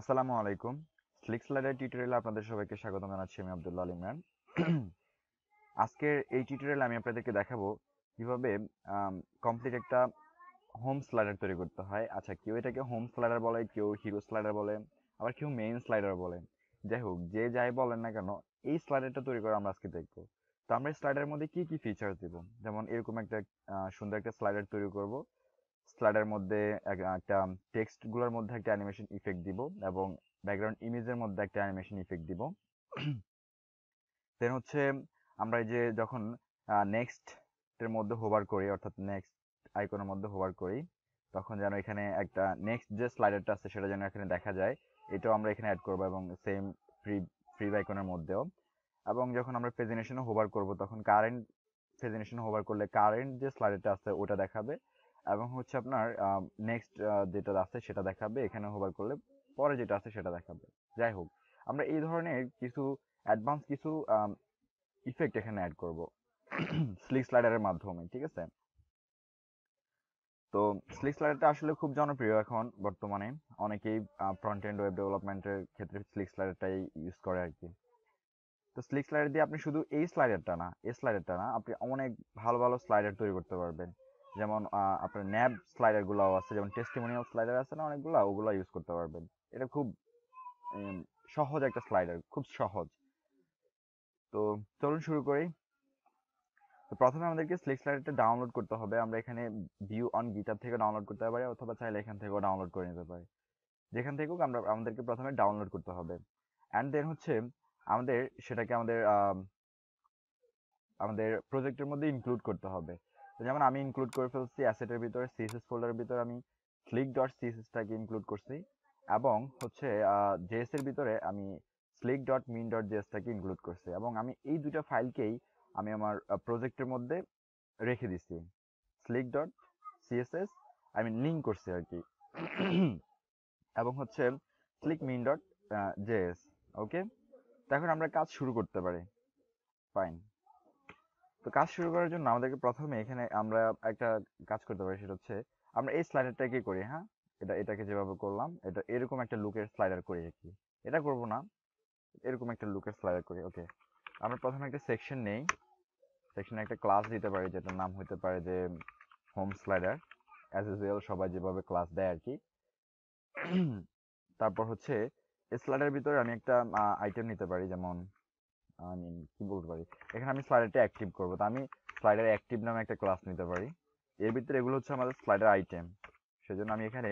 আসসালামু আলাইকুম। Slick slider টিউটোরিয়ালে আপনাদের সবাইকে স্বাগত জানাচ্ছি আমি আব্দুল্লাহ আল ইমরান আজকের এই টিউটোরিয়ালে আমি আপনাদেরকে দেখাবো কীভাবে কমপ্লিট একটা হোম স্লাইডার তৈরি করতে হয়। আচ্ছা কেউ এটাকে হোম স্লাইডার বলে, কেউ হিরো স্লাইডার বলে, আবার কেউ মেইন স্লাইডার বলে। যাই হোক, যে যাই বলেন না কেন, এই স্লাইডারটা তৈরি করে আমরা আজকে দেখব। তো আমরা স্লাইডারের মধ্যে কি কি ফিচার দিব? যেমন এরকম একটা সুন্দর একটা স্লাইডার তৈরি করব। স্লাইডার মধ্যে একটা টেক্সটগুলোর মধ্যে একটা অ্যানিমেশন ইফেক্ট দিব এবং ব্যাকগ্রাউন্ড ইমেজের মধ্যে একটা অ্যানিমেশন ইফেক্ট দিব। দেন হচ্ছে আমরা এই যে যখন নেক্সট এর মধ্যে হোভার করি, অর্থাৎ নেক্সট আইকনের মধ্যে হোভার করি, তখন যেন এখানে একটা নেক্সট যে স্লাইডারটা আছে সেটা যেন এখানে দেখা যায়, এটাও আমরা এখানে অ্যাড করব এবং সেম ফ্রি ফ্রি আইকনের মধ্যেও। এবং যখন আমরা প্রেজেন্টেশনে হোভার করব, তখন কারেন্ট প্রেজেন্টেশনে হোভার করলে কারেন্ট যে স্লাইডারটা আছে, ওটা দেখাবে। এবং হচ্ছে আপনার নেক্সট যেটা আছে সেটা দেখাবে, এখানে হোভার করলে পরে যেটা আছে সেটা দেখাবে। যাই হোক, আমরা এই ধরনের কিছু অ্যাডভান্স কিছু ইফেক্ট এখানে অ্যাড করব। স্লিক স্লাইডারের মাধ্যমে, ঠিক আছে? তো স্লিক স্লাইডারটা আসলে খুব জনপ্রিয় এখন বর্তমানে। অনেকেই ফ্রন্ট এন্ড ওয়েব ডেভেলপমেন্টের ক্ষেত্রে স্লিক স্লাইডারটাই ইউজ করে আর কি তো স্লিক স্লাইডার দিয়ে আপনি শুধু এই স্লাইডারটা না, এই স্লাইডারটা না, আপনি অনেক ভালো ভালো স্লাইডার তৈরি করতে পারবেন। যেমন আপনার ন্যাব স্লাইডারগুলো আছে, যেমন টেস্টিমোনিয়াল স্লাইডার আছে না অনেকগুলো, ওগুলো ইউজ করতে পারবেন। এটা খুব সহজ একটা স্লাইডার খুব সহজ। তো চলুন শুরু করি। তো প্রথমে আমাদেরকে স্লিক স্লাইডারটা ডাউনলোড করতে হবে। আমরা এখানে ভিউ অন গিটার থেকে ডাউনলোড করতে পারি, অথবা চাইলে এখান থেকেও ডাউনলোড করে নিতে পারি। যেখান থেকেও আমরা, আমাদেরকে প্রথমে ডাউনলোড করতে হবে। অ্যান্ড দেন হচ্ছে, আমাদের, সেটাকে আমাদের আমাদের প্রজেক্টের মধ্যে ইনক্লুড করতে হবে। যেমন আমি ইনক্লুড করে ফেলছি অ্যাসেটের ভিতরে সিএসএস ফোল্ডারের ভিতরে আমি স্লিক ডট সিএসএসটাকে ইনক্লুড করছি এবং হচ্ছে জেএস এর ভিতরে আমি স্লিক ডট মিন ডট জেএসটাকে ইনক্লুড করছি এবং আমি এই দুইটা ফাইলকেই আমি আমার প্রজেক্টের মধ্যে রেখে দিছি স্লিক ডট সিএসএস আমি লিঙ্ক করছি আর কি। এবং হচ্ছে slick min dot JS okay তো এখন আমরা কাজ শুরু করতে পারি। ফাইন তো কাজ শুরু করার জন্য আমাদেরকে প্রথমে এখানে আমরা একটা কাজ করতে পারি, সেটা হচ্ছে আমরা এই স্লাইডারটাকে করি হ্যাঁ? এটা, এটাকে যেভাবে করলাম, এটা এরকম একটা লুকের স্লাইডার করি আর কি। এটা করব না, এরকম একটা লুকের স্লাইডার করি ওকে আমরা প্রথমে একটা সেকশন নেই সেকশনে একটা ক্লাস দিতে পারি, যেটার নাম হতে পারে যে হোম স্লাইডার অ্যাজ ইউজুয়াল সবাই যেভাবে ক্লাস দেয় আর কি। তারপর হচ্ছে স্লাইডার ভিতরে আমি একটা আইটেম নিতে পারি, যেমন আমি কি বলতে পারি? এখানে আমি স্লাইডারটা অ্যাক্টিভ করব। তো আমি স্লাইডার অ্যাক্টিভ নামে একটা ক্লাস নিতে পারি। এর ভিতরে এগুলো হচ্ছে আমাদের স্লাইডার আইটেম সেজন্য আমি এখানে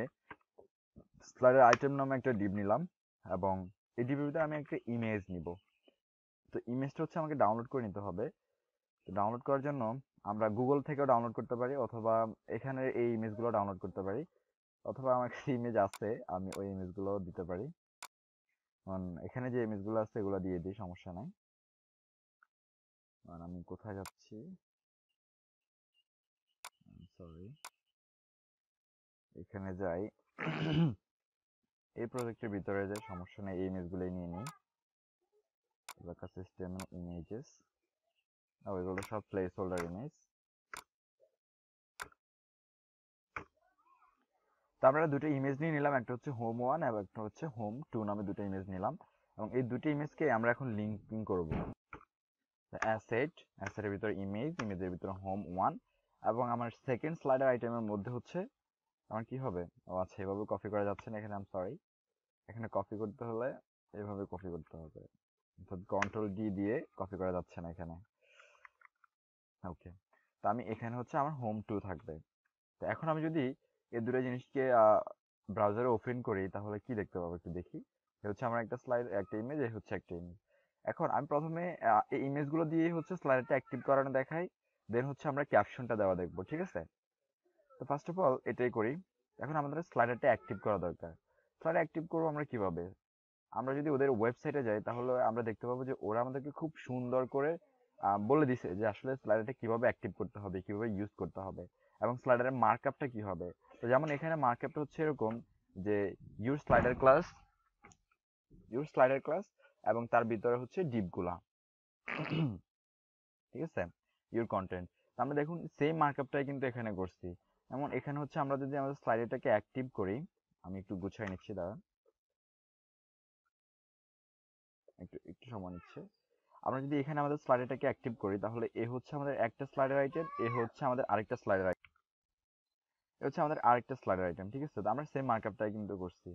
স্লাইডার আইটেম নামে একটা ডিপ নিলাম এবং এই ডিপের ভিতরে আমি একটা ইমেজ নিব। তো ইমেজটা হচ্ছে আমাকে ডাউনলোড করে নিতে হবে। তো ডাউনলোড করার জন্য আমরা গুগল থেকেও ডাউনলোড করতে পারি অথবা এখানে এই ইমেজগুলো ডাউনলোড করতে পারি। অথবা আমার কাছে ইমেজ আছে, আমি ওই ইমেজগুলো দিতে পারি। এখানে যে ইমেজগুলো আছে, এগুলো দিয়ে দিই, সমস্যা নাই। আর আমি কোথায় যাচ্ছি? সরি এখানে যাই। এই প্রজেক্টের ভিতরে যে সমস্যা নেই, এই ইমেজগুলো নিয়ে নিই। সিস্টেম ইমেজেস এগুলো সব প্লেস হোল্ডার ইমেজ তো আমরা দুটো ইমেজ নিয়ে নিলাম, একটা হচ্ছে হোম ওয়ান এবং একটা হচ্ছে হোম টু নামে দুটো ইমেজ নিলাম। এবং এই দুটো ইমেজকে আমরা এখন লিঙ্কিং করব। অ্যাসেট অ্যাসেটের ভিতরে ইমেজ ইমেজের ভিতরে হোম ওয়ান এবং আমার সেকেন্ড স্লাইডার আইটেমের মধ্যে হচ্ছে, আমার কি হবে? ও আচ্ছা এভাবে কপি করা যাচ্ছে না এখানে আম সরি এখানে কপি করতে হলে এভাবে কপি করতে হবে। অর্থাৎ কন্ট্রোল ডি দিয়ে কপি করা যাচ্ছে না এখানে। ওকে তো আমি এখানে হচ্ছে আমার হোম টু থাকবে। তো এখন আমি যদি এই দুটো জিনিসকে ব্রাউজারে ওপেন করি, তাহলে কি দেখতে পাবো একটু দেখি? হচ্ছে আমার একটা স্লাইড একটা ইমেজ এই হচ্ছে একটা ইমেজ এখন আমি প্রথমে এই ইমেজগুলো দিয়ে হচ্ছে স্লাইডারটা অ্যাক্টিভ করানো দেখাই দেন হচ্ছে আমরা ক্যাপশনটা দেওয়া দেখব, ঠিক আছে? তো ফার্স্ট অফ অল এটাই করি, এখন আমাদের স্লাইডারটা অ্যাক্টিভ করা দরকার। স্লাইডার অ্যাক্টিভ করব আমরা কীভাবে? আমরা যদি ওদের ওয়েবসাইটে যাই, তাহলে আমরা দেখতে পাবো যে ওরা আমাদেরকে খুব সুন্দর করে বলে দিছে যে আসলে স্লাইডারটা কীভাবে অ্যাক্টিভ করতে হবে, কীভাবে ইউজ করতে হবে, এবং স্লাইডারের মার্কআপটা কি হবে? তো যেমন এখানে মার্কআপটা হচ্ছে এরকম যে your slider class your slider class এবং তার ভিতরে হচ্ছে ডিপগুলা ঠিক আছে? ইউর কন্টেন্ট আমরা দেখুন সেম মার্কআপটাই কিন্তু এখানে করছি। যেমন এখানে হচ্ছে আমরা যদি আমাদের স্লাইডারটাকে অ্যাক্টিভ করি, আমি একটু গুছাই নিচ্ছি, দাঁড়ান। একটু একটু সময় নিচ্ছে। আমরা যদি এখানে আমাদের স্লাইডারটাকে অ্যাক্টিভ করি, তাহলে এ হচ্ছে আমাদের একটা স্লাইডার আইটেম এ হচ্ছে আমাদের আরেকটা স্লাইডার আইটেম এ হচ্ছে আমাদের আরেকটা স্লাইডার আইটেম ঠিক আছে? তো আমরা সেম মার্কআপটাই কিন্তু করছি।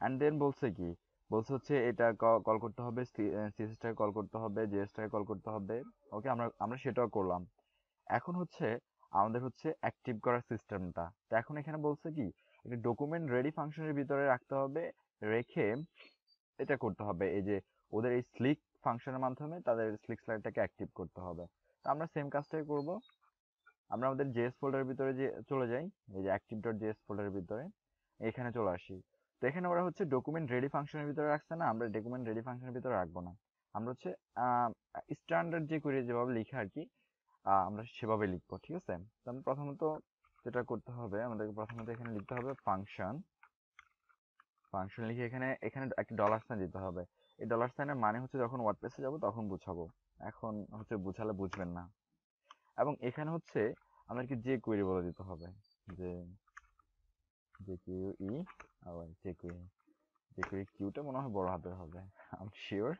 অ্যান্ড দেন বলছে কি বলছে হচ্ছে এটা কল করতে হবে সিএসএসটাকে কল করতে হবে, জেএসটাকে কল করতে হবে। ওকে, আমরা আমরা সেটাও করলাম। এখন হচ্ছে আমাদের হচ্ছে অ্যাক্টিভ করার সিস্টেমটা। তো এখন এখানে বলছে কি, একটা ডকুমেন্ট রেডি ফাংশনের ভিতরে রাখতে হবে, রেখে এটা করতে হবে। এই যে ওদের এই স্লিক ফাংশনের মাধ্যমে তাদের স্লিক স্লাইডটাকে অ্যাক্টিভ করতে হবে। তো আমরা সেম কাজটাই করব। আমরা আমাদের জেএস ফোল্ডারের ভিতরে যে চলে যাই, এই যে অ্যাক্টিভ ডট জেএস ফোল্ডারের ভিতরে, এখানে চলে আসি। তো এখানে ওরা হচ্ছে ডকুমেন্ট রেডি ফাংশনের ভিতরে রাখছে না, আমরা ডকুমেন্ট রেডি ফাংশনের ভিতরে রাখব না। আমরা হচ্ছে স্ট্যান্ডার্ড যে করে যেভাবে লিখে আর কি আমরা সেভাবে লিখব, ঠিক আছে? তো আমরা প্রথমত যেটা করতে হবে, আমাদেরকে প্রথমত এখানে লিখতে হবে ফাংশন ফাংশন লিখে এখানে এখানে একটা ডলার সাইন দিতে হবে। এই ডলার সাইনের মানে হচ্ছে যখন ওয়ার্ডপ্রেসে যাব তখন বুঝাবো। এখন হচ্ছে বুঝালে বুঝবেন না। এবং এখানে হচ্ছে আমাদেরকে যে কোয়েরি বলে দিতে হবে, যে যে কিউ ই যে কোয়েরি যে কোয়েরি কিউটা মনে হয় বড় হাতের হবে। আম শিওর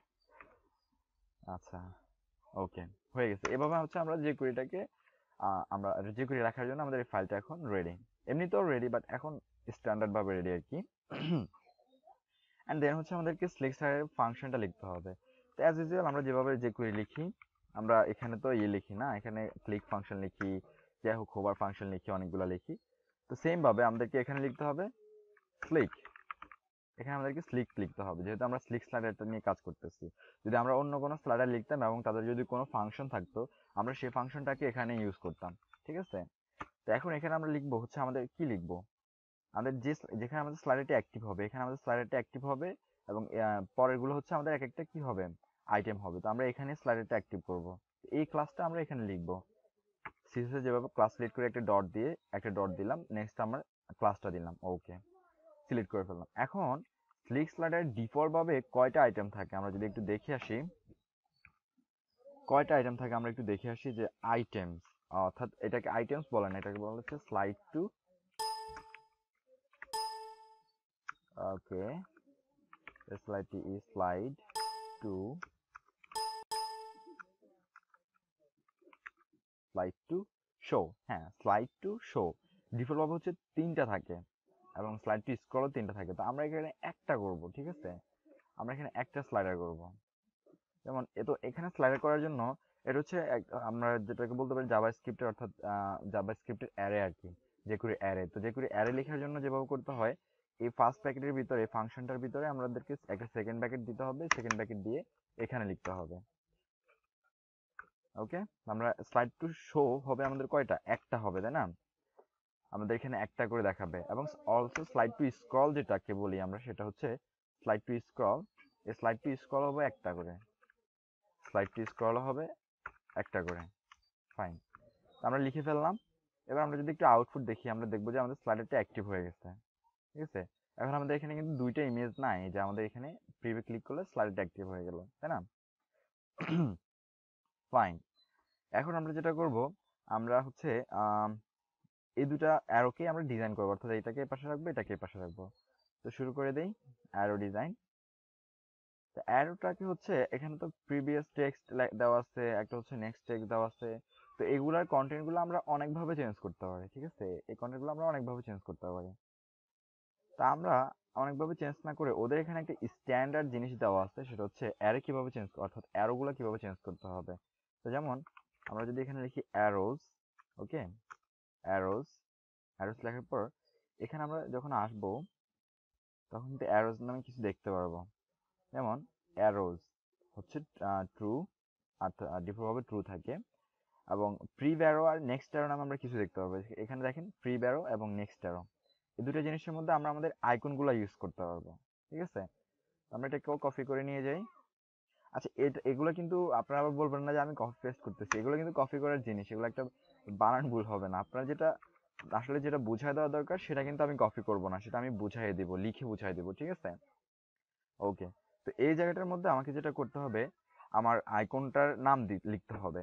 আচ্ছা ওকে হয়ে গেছে। এভাবে হচ্ছে আমরা যে কোয়েরিটাকে আমরা যে কোয়েরি রাখার জন্য আমাদের এই ফাইলটা এখন রেডি এমনিতেও রেডি বাট এখন স্ট্যান্ডার্ড ভাবে রেডি আর কি। অ্যান্ড দেন হচ্ছে আমাদেরকে সিলেক্টারের ফাংশনটা লিখতে হবে। তো অ্যাজ ইউজুয়াল আমরা যেভাবে যে কোয়েরি লিখি, আমরা এখানে তো ইয়ে লিখি না, এখানে ক্লিক ফাংশন লিখি, যাই হোক হোভার ফাংশন লিখি, অনেকগুলো লিখি। তো সেম ভাবে আমাদেরকে এখানে লিখতে হবে স্লিক এখানে আমাদেরকে স্লিক লিখতে হবে, যেহেতু আমরা স্লিক স্লাইডারটা নিয়ে কাজ করতেছি। যদি আমরা অন্য কোনো স্লাইডার লিখতাম এবং তাদের যদি কোনো ফাংশন থাকতো, আমরা সেই ফাংশনটাকে এখানে ইউজ করতাম, ঠিক আছে? তো এখন এখানে আমরা লিখব হচ্ছে আমাদের কি লিখব? আমাদের যে যেখানে আমাদের স্লাইডারটি অ্যাক্টিভ হবে, এখানে আমাদের স্লাইডারটি অ্যাক্টিভ হবে এবং পরেরগুলো হচ্ছে আমাদের এক একটা কি হবে? আইটেম হবে। তো আমরা এখানে স্লাইডারটা অ্যাক্টিভ করব। এই ক্লাসটা আমরা এখানে লিখব। সিএসএস যেভাবে ক্লাস সিলেক্ট করে একটা ডট দিয়ে একটা ডট দিলাম নেক্সট আমরা ক্লাসটা দিলাম ওকে সিলেক্ট করে ফেললাম। এখন স্লিক স্লাইডার ডিফল্ট ভাবে কয়টা আইটেম থাকে? আমরা যদি একটু দেখে আসি, কয়টা আইটেম থাকে আমরা একটু দেখে আসি যে আইটেমস অর্থাৎ এটাকে আইটেমস বলে না, এটাকে বলা হচ্ছে slide to okay the slide slide slide to to show হ্যাঁ slide টু শো ডিফল্ট ভাবে হচ্ছে তিনটা থাকে এবং স্লাইড টু স্ক্রলও তিনটা থাকে। তো আমরা এখানে একটা করব, ঠিক আছে? আমরা এখানে একটা স্লাইডার করব। যেমন এ তো এখানে স্লাইডার করার জন্য এটা হচ্ছে আমরা যেটাকে বলতে পারি জাভা স্ক্রিপ্টের অর্থাৎ জাভা স্ক্রিপ্টের অ্যারে আর কি, যে করে অ্যারে তো যে করে অ্যারে লেখার জন্য যেভাবে করতে হয়, এই ফার্স্ট প্যাকেটের ভিতরে ফাংশনটার ভিতরে আমাদেরকে একটা সেকেন্ড প্যাকেট দিতে হবে। সেকেন্ড প্যাকেট দিয়ে এখানে লিখতে হবে। ওকে আমরা স্লাইড টু শো হবে আমাদের কয়টা? একটা হবে, তাই না? আমাদের এখানে একটা করে দেখাবে। এবং অলসো স্লাইড টু স্ক্রল যেটাকে বলি আমরা, সেটা হচ্ছে স্লাইড টু স্ক্রল এই স্লাইড টু স্ক্রল হবে একটা করে। স্লাইড টু স্ক্রল হবে একটা করে। ফাইন আমরা লিখে ফেললাম। এবার আমরা যদি একটু আউটপুট দেখি, আমরা দেখব যে আমাদের স্লাইডারটা অ্যাক্টিভ হয়ে গেছে। ঠিক আছে? এখন আমাদের এখানে কিন্তু দুইটা ইমেজ নাই, যে আমাদের এখানে প্রিভে ক্লিক করলে স্লাইডটা অ্যাক্টিভ হয়ে গেল, তাই না? ফাইন এখন আমরা যেটা করব, আমরা হচ্ছে এই দুটা অ্যারোকে আমরা ডিজাইন করব। অর্থাৎ এটাকে পাশে রাখব, এটাকে পাশে রাখব। তো শুরু করে দেই অ্যারো ডিজাইন তো অ্যারোটাকে হচ্ছে, এখানে তো প্রিভিয়াস টেক্সট দেওয়া আছে, একটা হচ্ছে নেক্সট টেক্সট দেওয়া আছে। তো এগুলার কন্টেন্টগুলো আমরা অনেকভাবে চেঞ্জ করতে পারি, ঠিক আছে? এই কন্টেন্টগুলো আমরা অনেকভাবে চেঞ্জ করতে পারি। তা আমরা অনেকভাবে চেঞ্জ না করে ওদের এখানে একটা স্ট্যান্ডার্ড জিনিস দেওয়া আছে, সেটা হচ্ছে অ্যারে কীভাবে চেঞ্জ অর্থাৎ অ্যারোগুলো কীভাবে চেঞ্জ করতে হবে। তো যেমন আমরা যদি এখানে লিখি অ্যারোজ ওকে অ্যারোজ অ্যারোজ লেখার পর এখানে আমরা যখন আসব, তখন কিন্তু অ্যারোজ নামে কিছু দেখতে পারব। যেমন অ্যারোজ হচ্ছে ট্রু আর ডিফল্টভাবে ট্রু থাকে। এবং প্রি ব্যারো আর নেক্সট অ্যারো নামে আমরা কিছু দেখতে পারব। এখানে দেখেন প্রি ব্যারো এবং নেক্সট অ্যারো এই দুটো জিনিসের মধ্যে আমরা আমাদের আইকনগুলো ইউজ করতে পারব, ঠিক আছে? আমরা এটাকেও কপি করে নিয়ে যাই। আচ্ছা এটা, এগুলো কিন্তু আপনারা আবার বলবেন না যে আমি কপি পেস্ট করতেছি। এগুলো কিন্তু কপি করার জিনিস, এগুলো একটা বানান ভুল হবে না। আপনার যেটা, আসলে যেটা বুঝাই দেওয়া দরকার, সেটা কিন্তু আমি কপি করব না, সেটা আমি বুঝাই দিব, লিখে বুঝাই দিব, ঠিক আছে? ওকে তো এই জায়গাটার মধ্যে আমাকে যেটা করতে হবে, আমার আইকনটার নাম লিখতে হবে।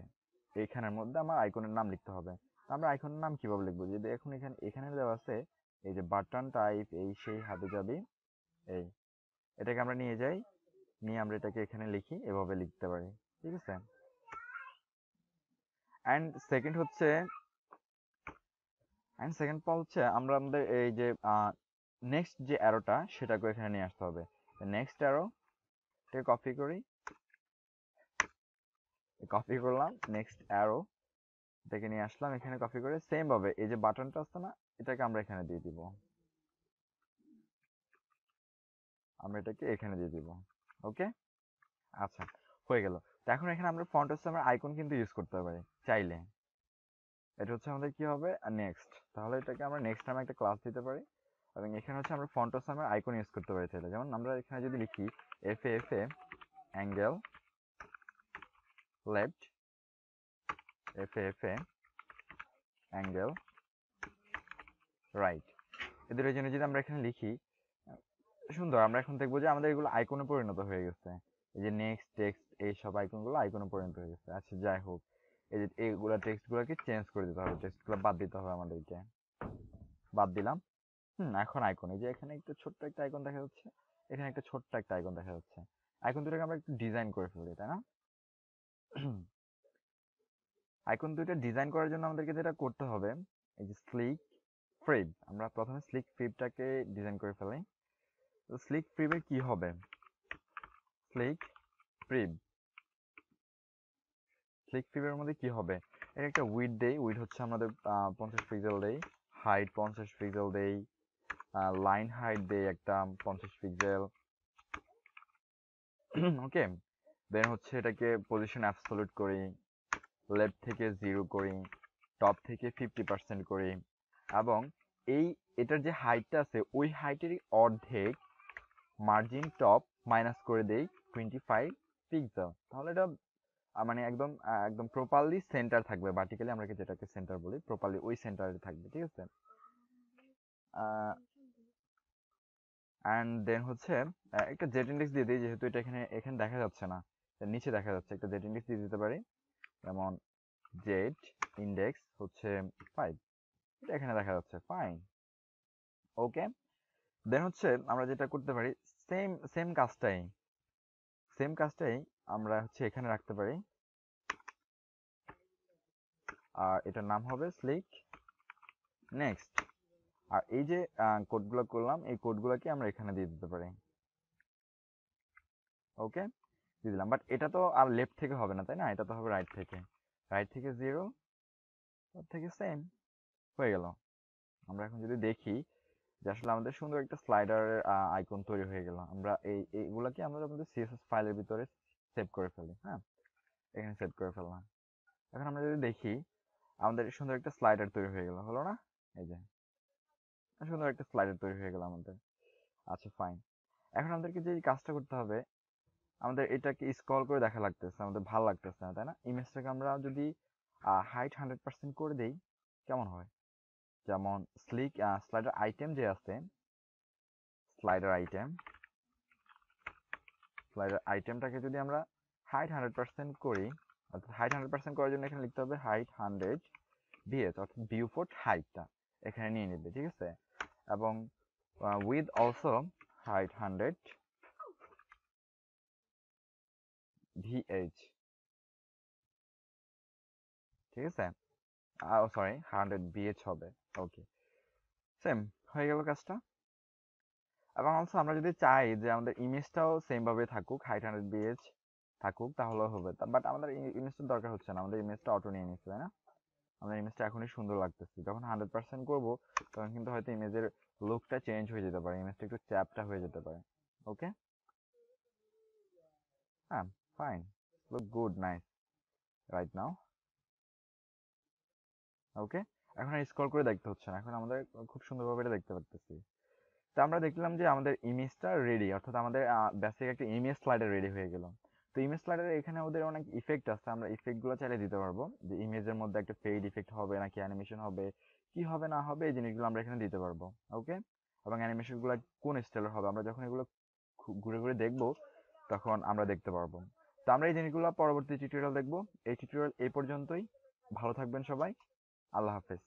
এইখানের মধ্যে আমার আইকনের নাম লিখতে হবে। আমরা আইকনের নাম কীভাবে লিখব? যদি এখন এখানে এখানে দেওয়া আছে, এই যে বাটন টাইপ এই সেই হাতে যাবি, এই, এটাকে আমরা নিয়ে যাই। নিয়ে আমরা এটাকে এখানে লিখি, এভাবে লিখতে পারি, ঠিক আছে? অ্যান্ড সেকেন্ড হচ্ছে অ্যান্ড সেকেন্ড পাল হচ্ছে, আমরা আমাদের এই যে নেক্সট যে অ্যারোটা সেটাকে এখানে নিয়ে আসতে হবে। নেক্সট অ্যারো এটাকে কপি করি। কপি করলাম নেক্সট অ্যারো এটাকে নিয়ে আসলাম, এখানে কপি করে সেম ভাবে, এই যে বাটনটা আসছে না, এটাকে আমরা এখানে দিয়ে দিব। আমরা এটাকে এখানে দিয়ে দিব। ওকে? আচ্ছা হয়ে গেল। তো এখন এখানে আমরা ফন্ট হচ্ছে আমরা আইকন কিন্তু ইউজ করতে পারি চাইলে। এটা হচ্ছে আমাদের কি হবে? নেক্সট তাহলে এটাকে আমরা নেক্সট নামে একটা ক্লাস দিতে পারি। এবং এখানে হচ্ছে আমরা ফন্ট হচ্ছে আমরা আইকন ইউজ করতে পারি চাইলে। যেমন আমরা এখানে যদি লিখি F F A angle left F F A angle right এদের জন্য যদি আমরা এখানে লিখি সুন্দর, আমরা এখন দেখব যে আমাদের এগুলো আইকনে পরিণত হয়ে গেছে। এই যে নেক্সট টেক্সট এই সব আইকনগুলো আইকনে পরিণত হয়ে গেছে। আচ্ছা যাই হোক। এই যে এইগুলা টেক্সটগুলোকে চেঞ্জ করে দিতে হবে টেক্সটগুলো বাদ দিতে হবে আমাদেরকে। বাদ দিলাম। হুম, এখন আইকন এই যে এখানে একটা ছোট্ট একটা আইকন দেখা যাচ্ছে। এখানে একটা ছোট্ট একটা আইকন দেখা যাচ্ছে। আইকন দুটোকে আমরা একটু ডিজাইন করে ফেলি, তাই না? আইকন দুইটা ডিজাইন করার জন্য আমাদেরকে যেটা করতে হবে, এই যে স্লিক ফ্রিব আমরা প্রথমে স্লিক ফ্রিবটাকে ডিজাইন করে ফেলি। স্লিক ফ্রিবের কি হবে? স্লিক ফ্রিব স্লিক ফ্রিবের মধ্যে কি হবে? এর একটা উইড দেই উইড হচ্ছে আমাদের পঞ্চাশ পিক্সেল দেই। হাইট পঞ্চাশ পিক্সেল দেই। লাইন হাইট দেই একটা পঞ্চাশ পিক্সেল ওকে দেন হচ্ছে এটাকে পজিশন অ্যাবসলিউট করি। লেফট থেকে জিরো করি। টপ থেকে ফিফটি পার্সেন্ট করি। এবং এই, এটার যে হাইটটা আছে, ওই হাইটেরই অর্ধেক মার্জিন টপ মাইনাস করে দেই টোয়েন্টি ফাইভ পিক্সেল তাহলে এটা মানে একদম একদম প্রপারলি সেন্টার থাকবে। ভার্টিক্যালি আমরা যেটাকে সেন্টার বলি প্রপারলি ওই সেন্টারে থাকবে, ঠিক আছে? অ্যান্ড দেন হচ্ছে একটা জেট ইন্ডেক্স দিয়ে দিই, যেহেতু এটা এখানে এখানে দেখা যাচ্ছে না। নিচে দেখা যাচ্ছে, একটা জেট ইন্ডেক্স দিয়ে দিতে পারি। যেমন জেড ইন্ডেক্স হচ্ছে ফাইভ এটা এখানে দেখা যাচ্ছে ফাইন ওকে দেন হচ্ছে আমরা যেটা করতে পারি সেম সেম কাজটাই সেম কাজটাই আমরা হচ্ছে এখানে রাখতে পারি। আর এটার নাম হবে স্লিক নেক্সট আর এই যে কোডগুলো করলাম, এই কোডগুলোকে আমরা এখানে দিয়ে দিতে পারি। ওকে দিয়ে দিলাম। বাট এটা তো আর লেফট থেকে হবে না, তাই না? এটা তো হবে রাইট থেকে। রাইট থেকে জিরো থেকে সেম হয়ে গেল। আমরা এখন যদি দেখি যে আসলে আমাদের সুন্দর একটা স্লাইডারের আইকন তৈরি হয়ে গেল। আমরা এই, এইগুলাকে আমরা আমাদের সিএসএস ফাইলের ভিতরে সেভ করে ফেলি হ্যাঁ? এখানে সেভ করে ফেললাম। এখন আমরা যদি দেখি, আমাদের সুন্দর একটা স্লাইডার তৈরি হয়ে গেল। হলো না? এই যে। সুন্দর একটা স্লাইডার তৈরি হয়ে গেল আমাদের। আচ্ছা ফাইন এখন আমাদেরকে যে কাজটা করতে হবে, আমাদের এটাকে স্ক্রল করে দেখা লাগতেছে, আমাদের ভালো লাগতেছে না, তাই না? ইমেজটাকে আমরা যদি হাইট হান্ড্রেড পার্সেন্ট করে দেই, কেমন হয়? যেমন স্লিক স্লাইডার আইটেম যে আছে স্লাইডার আইটেম স্লাইডার আইটেমটাকে যদি আমরা হাইট হান্ড্রেড পার্সেন্ট করি, অর্থাৎ হাইট হান্ড্রেড পার্সেন্ট করার জন্য এখানে লিখতে হবে হাইট হান্ড্রেড বিএস অর্থাৎ বিউফোর্ট হাইটটা এখানে নিয়ে নেবে, ঠিক আছে? এবং with also height hundred VH ঠিক আছে? সরি হান্ড্রেড বিএইচ হবে। ওকে সেম হয়ে গেল কাজটা। এবং অলসো আমরা যদি চাই যে আমাদের ইমেজটাও সেম ভাবে থাকুক হাইট হান্ড্রেড বিএইচ থাকুক তাহলেও হবে। বাট আমাদের ইমেজটার দরকার হচ্ছে না, আমাদের ইমেজটা অটো নিয়ে নিচ্ছে, তাই না? আমাদের ইমেজটা এখনই সুন্দর লাগতেছে। যখন হান্ড্রেড পার্সেন্ট করব, তখন কিন্তু হয়তো ইমেজের লুকটা চেঞ্জ হয়ে যেতে পারে ইমেজটা একটু চ্যাপটা হয়ে যেতে পারে। ওকে হ্যাঁ fine look good nice right now okay এখন আর স্ক্রল করে দেখতে হচ্ছে না। এখন আমাদের খুব সুন্দরভাবে এটা দেখতে পারতেছি। তো আমরা দেখলাম যে আমাদের ইমেজটা রেডি অর্থাৎ আমাদের বেসিক একটা ইমেজ স্লাইডার রেডি হয়ে গেল। তো ইমেজ স্লাইডারে এখানে ওদের অনেক ইফেক্ট আছে। আমরা ইফেক্টগুলো চাইলে দিতে পারব। যে ইমেজের মধ্যে একটা ফেড ইফেক্ট হবে, নাকি অ্যানিমেশন হবে, কি হবে, না হবে, এই জিনিসগুলো আমরা এখানে দিতে পারব। ওকে এবং অ্যানিমেশনগুলো কোন স্টাইলের হবে? আমরা যখন এগুলো ঘুরে ঘুরে দেখব, তখন আমরা দেখতে পারব। তো আমরা এই জিনিসগুলো পরবর্তী টিউটোরিয়াল দেখব। এই টিউটোরিয়াল এই পর্যন্তই। ভালো থাকবেন সবাই। আল্লাহ হাফেজ।